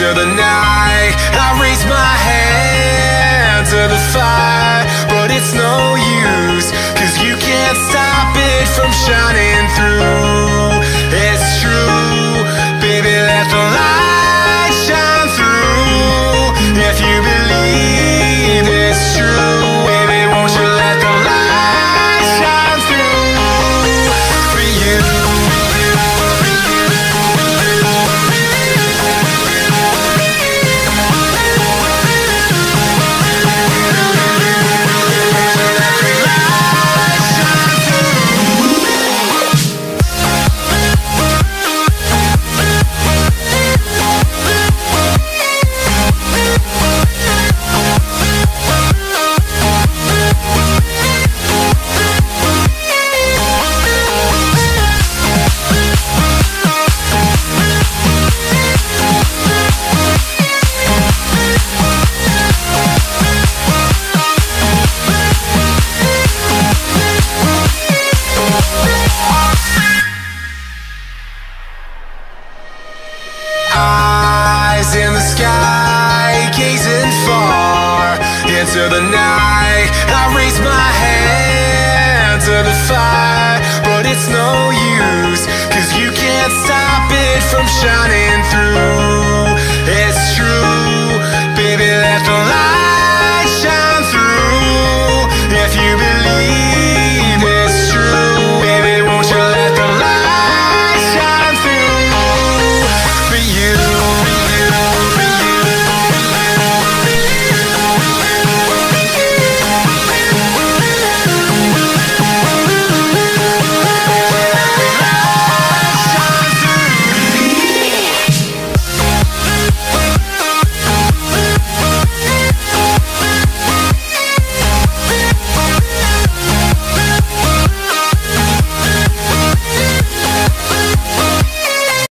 to the night. I raise my hand to the fire But it's no